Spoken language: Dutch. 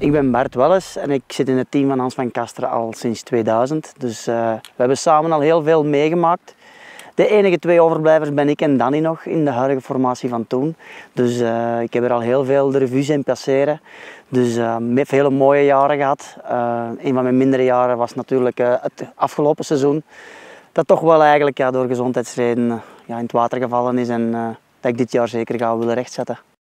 Ik ben Bart Welles en ik zit in het team van Hans van Kasteren al sinds 2000. Dus uh, we hebben samen al heel veel meegemaakt. De enige twee overblijvers ben ik en Danny nog in de huidige formatie van toen. Dus uh, ik heb er al heel veel de in passeren. Dus eh, uh, hele mooie jaren gehad. een van mijn mindere jaren was natuurlijk het afgelopen seizoen. Dat toch wel eigenlijk ja, door gezondheidsredenen ja, in het water gevallen is en dat ik dit jaar zeker ga willen rechtzetten.